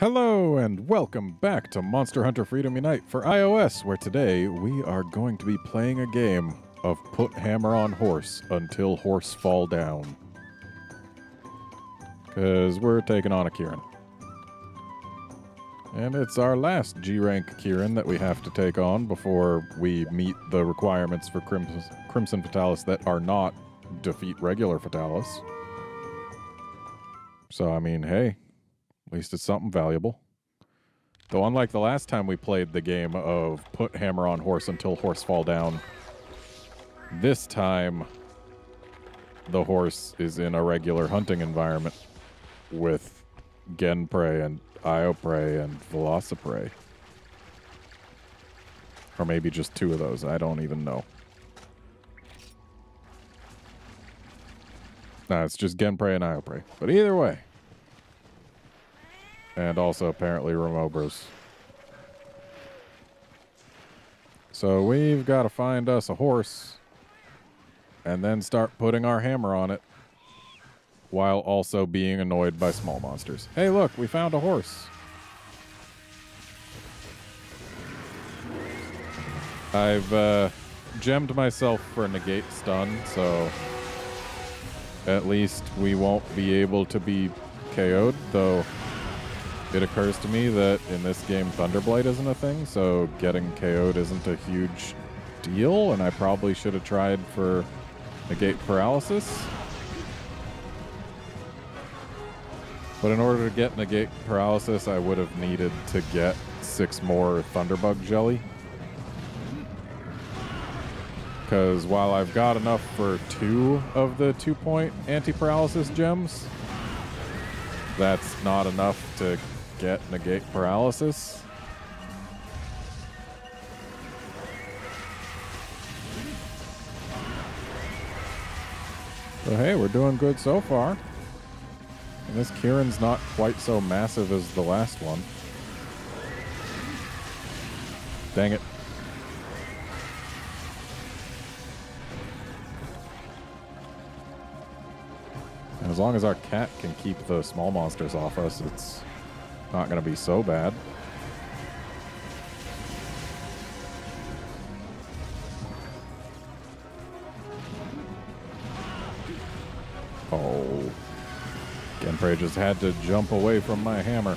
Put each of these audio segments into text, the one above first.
Hello and welcome back to Monster Hunter Freedom Unite for iOS, where today we are going to be playing a game of put hammer on horse until horse fall down. Because we're taking on a Kirin. And it's our last G rank Kirin that we have to take on before we meet the requirements for Crimson, Crimson Fatalis that are not defeat regular Fatalis. So, I mean, hey, at least it's something valuable. Though, unlike the last time we played the game of put hammer on horse until horse fall down, this time the horse is in a regular hunting environment with Genprey and Ioprey and Velociprey. Or maybe just two of those. I don't even know. No, it's just Genprey and Ioprey. But either way. And also apparently Remobras. So we've got to find us a horse and then start putting our hammer on it while also being annoyed by small monsters. Hey, look, we found a horse. I've uh, gemmed myself for negate stun, so at least we won't be able to be KO'd, though it occurs to me that in this game Thunderblight isn't a thing, so getting KO'd isn't a huge deal, and I probably should have tried for negate paralysis. But in order to get negate paralysis, I would have needed to get six more Thunderbug jelly. Because while I've got enough for two of the two point anti paralysis gems, that's not enough to get negate paralysis. So hey, we're doing good so far. And this Kirin's not quite so massive as the last one. Dang it. And as long as our cat can keep the small monsters off us, it's not going to be so bad. Oh. Genprey just had to jump away from my hammer.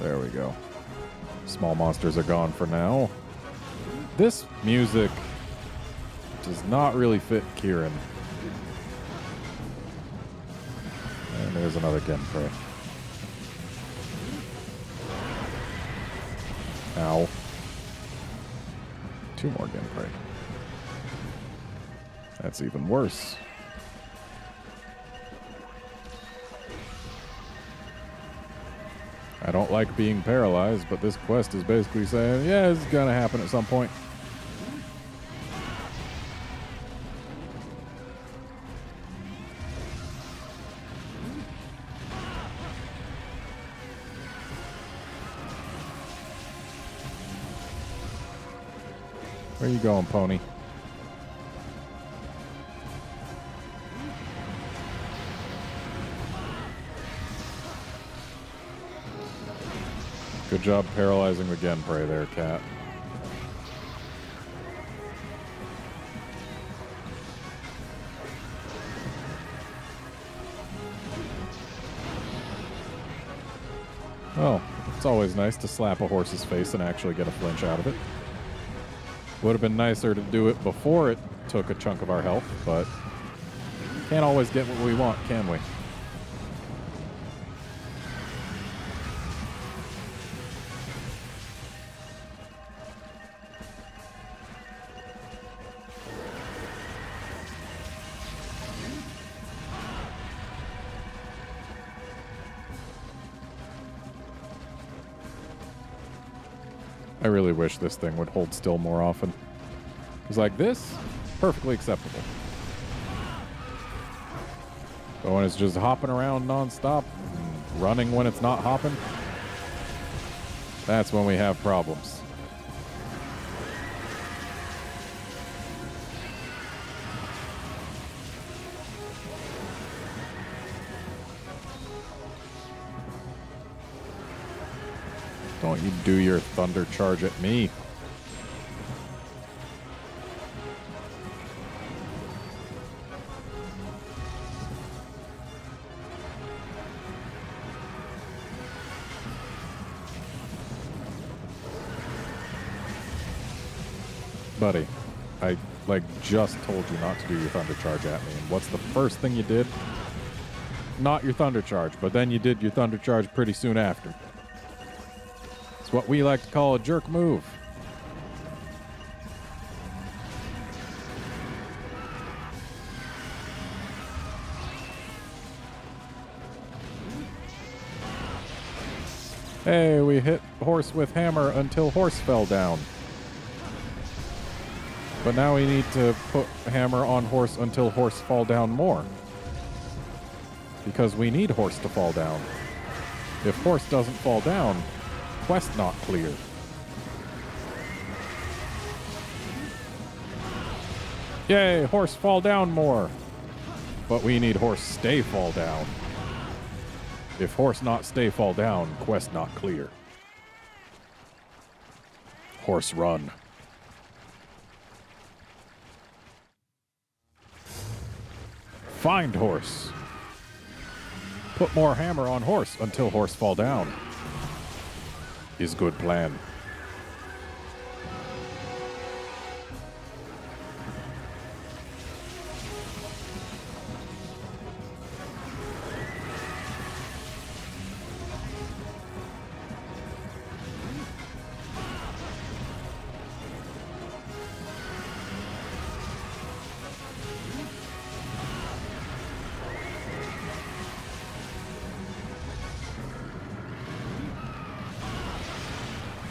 There we go. Small monsters are gone for now. This music does not really fit Kirin. There's another Genprey. Ow. Two more Genprey. That's even worse. I don't like being paralyzed, but this quest is basically saying, yeah, it's gonna happen at some point. Going, pony? Good job paralyzing the Genprey there, cat. Oh, it's always nice to slap a horse's face and actually get a flinch out of it. Would have been nicer to do it before it took a chunk of our health, but can't always get what we want, can we? I really wish this thing would hold still more often. It's like this, perfectly acceptable. But when it's just hopping around nonstop, running when it's not hopping, that's when we have problems. Don't you do your thunder charge at me. Buddy, I like just told you not to do your thunder charge at me. And what's the first thing you did? Not your thunder charge, but then you did your thunder charge pretty soon after. It's what we like to call a jerk move. Hey, we hit horse with hammer until horse fell down. But now we need to put hammer on horse until horse fall down more. Because we need horse to fall down. If horse doesn't fall down, quest not clear. Yay, horse fall down more. But we need horse stay fall down. If horse not stay fall down, quest not clear. Horse run. Find horse. Put more hammer on horse until horse fall down. Is good plan.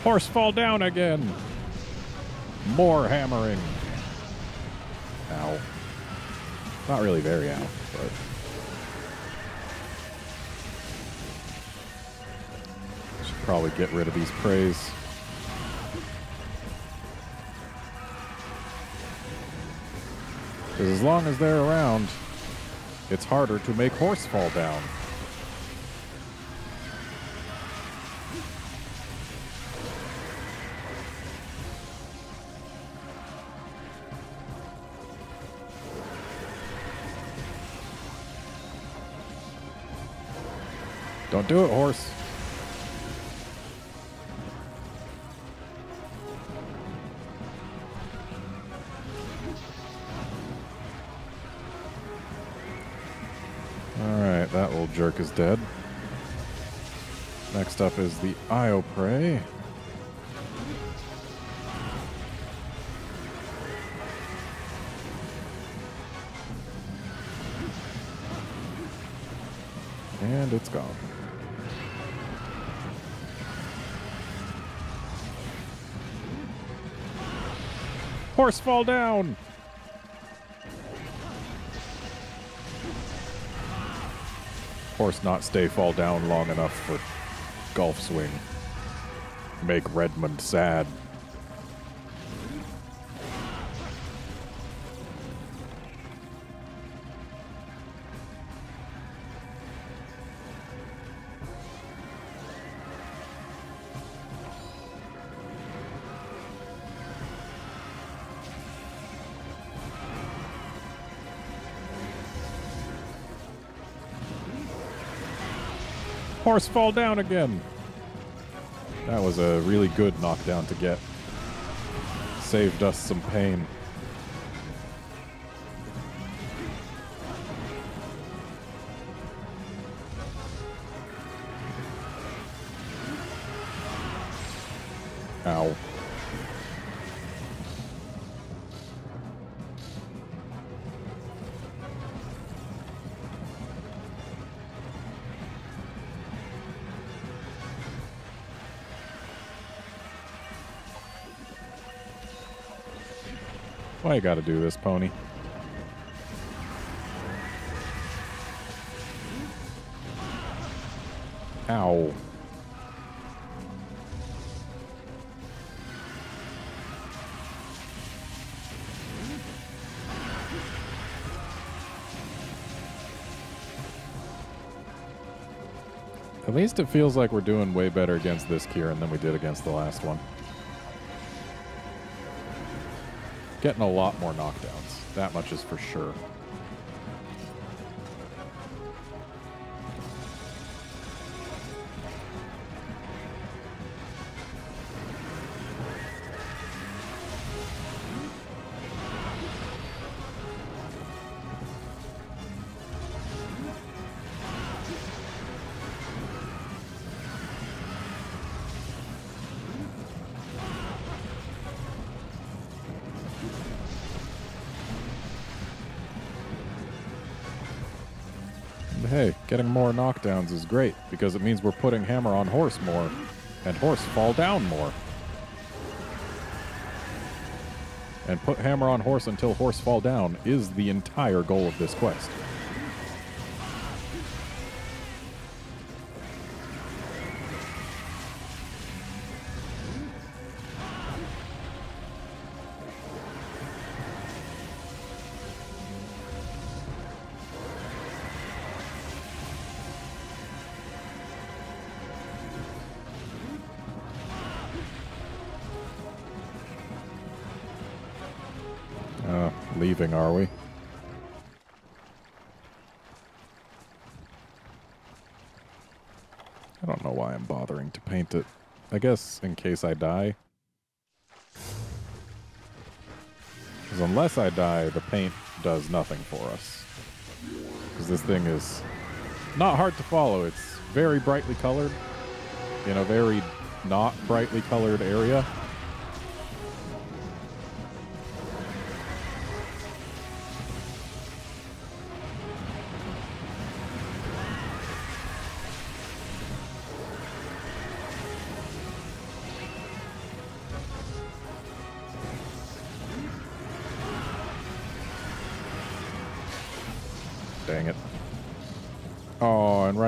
Horse fall down again. More hammering. Ow. Not really very ow, but. Should probably get rid of these praise. Because as long as they're around, it's harder to make horse fall down. Don't do it, horse. Alright, that little jerk is dead. Next up is the Io Prey. And it's gone. Horse fall down! Horse not stay fall down long enough for golf swing. Make Redmond sad. Horse fall down again. That was a really good knockdown to get. Saved us some pain. Ow. Why you gotta do this, pony? Ow. At least it feels like we're doing way better against this Kirin than we did against the last one. Getting a lot more knockdowns. That much is for sure. Hey, getting more knockdowns is great because it means we're putting hammer on horse more and horse fall down more. And put hammer on horse until horse fall down is the entire goal of this quest. Leaving, are we? I don't know why I'm bothering to paint it. I guess in case I die. Because unless I die, the paint does nothing for us. Because this thing is not hard to follow. It's very brightly colored in a very not brightly colored area.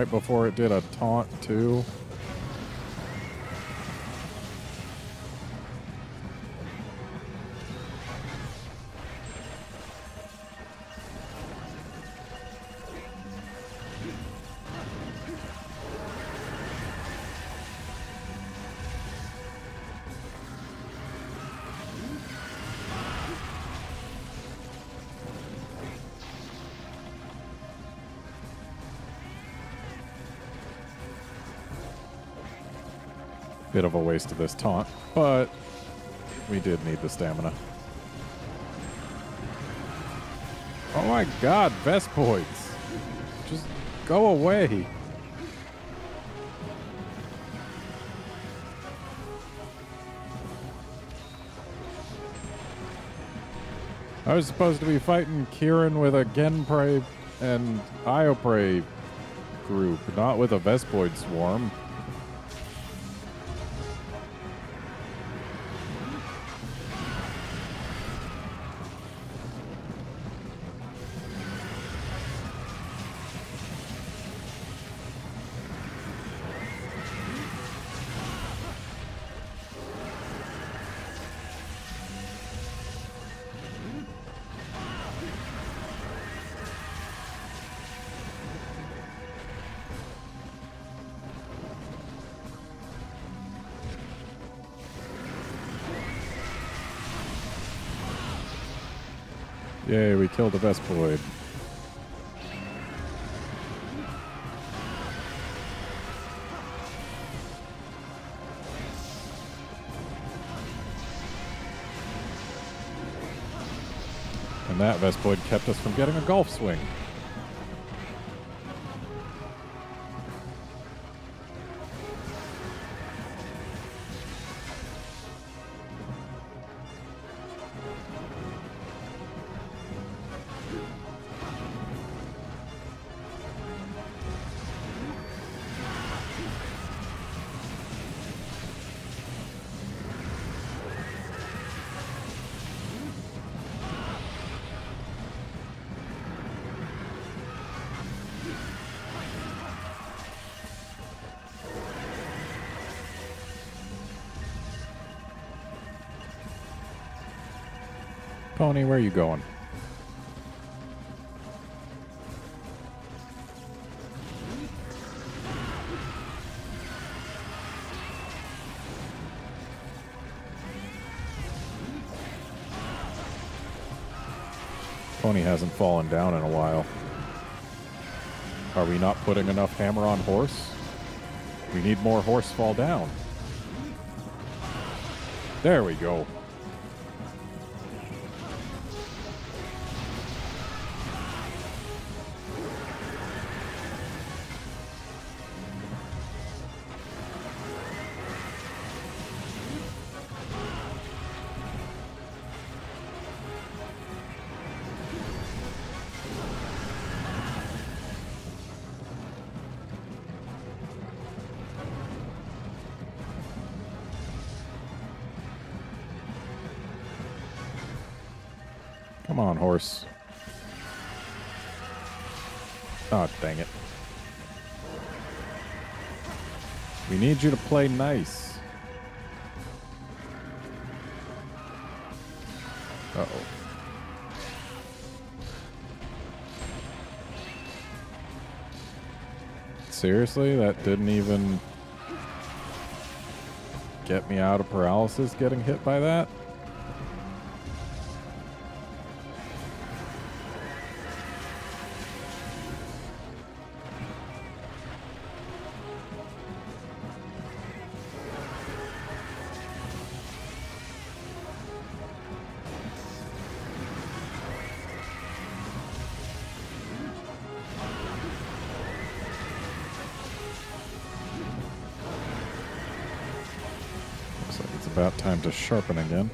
Before it did a taunt, too. Bit of a waste of this taunt, but we did need the stamina. Oh my god, Vespoids! Just go away! I was supposed to be fighting Kirin with a Genprey and Ioprey group, not with a Vespoid swarm. Yay, we killed a Vespoid. And that Vespoid kept us from getting a golf swing. Pony, where are you going? Pony hasn't fallen down in a while. Are we not putting enough hammer on horse? We need more horse fall down. There we go. Come on, horse. Oh, dang it. We need you to play nice. Uh-oh. Seriously? That didn't even get me out of paralysis getting hit by that? About time to sharpen again.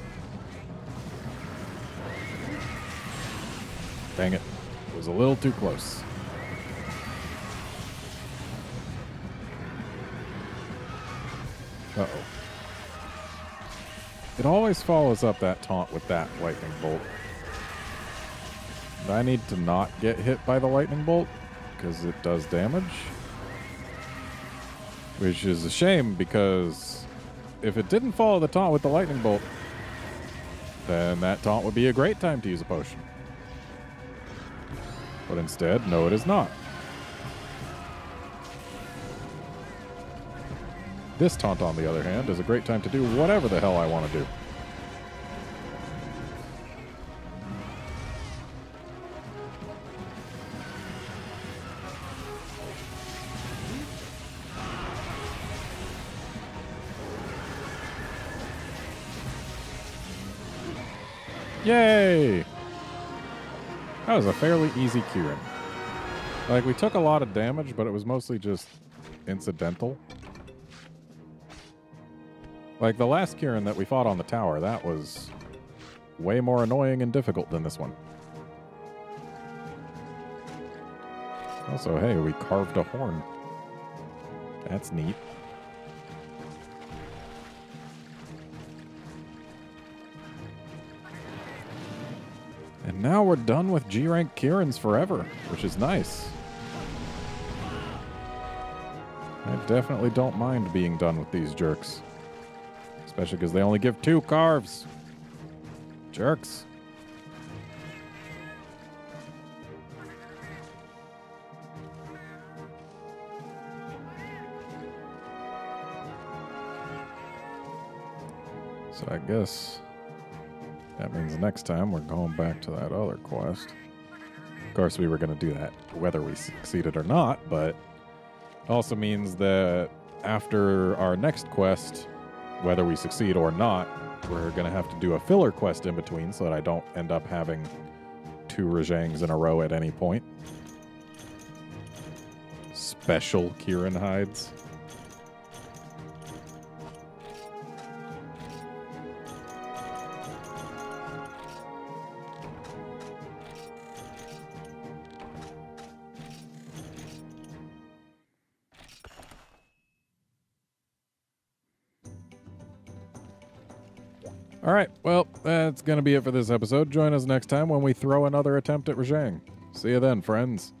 Dang it. It was a little too close. Uh-oh. It always follows up that taunt with that lightning bolt. I need to not get hit by the lightning bolt because it does damage. Which is a shame because if it didn't follow the taunt with the lightning bolt, then that taunt would be a great time to use a potion. But instead, no, it is not. This taunt, on the other hand, is a great time to do whatever the hell I want to do. Yay! That was a fairly easy Kirin. Like, we took a lot of damage, but it was mostly just incidental. Like, the last Kirin that we fought on the tower, that was way more annoying and difficult than this one. Also, hey, we carved a horn. That's neat. Now we're done with G rank Kirins forever, which is nice. I definitely don't mind being done with these jerks. Especially because they only give two carves. Jerks. So I guess that means next time we're going back to that other quest. Of course, we were going to do that whether we succeeded or not, but also means that after our next quest, whether we succeed or not, we're going to have to do a filler quest in between so that I don't end up having two Rajangs in a row at any point. Special Kirin hides. Right, well, that's going to be it for this episode. Join us next time when we throw another attempt at Rajang. See you then, friends.